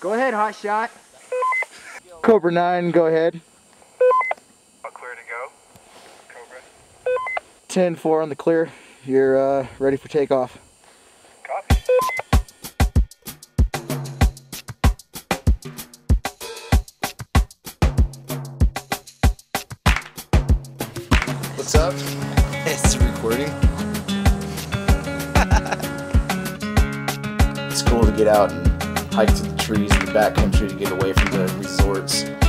Go ahead, hot shot. Cobra 9, go ahead. All clear to go. Cobra. 10 4 on the clear. You're uh, ready for takeoff. Copy. What's up? It's a recording. it's cool to get out and hike to the in the backcountry to get away from the resorts.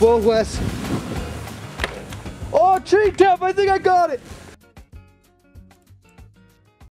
Whoa, Wes. Oh, tree tap, I think I got it.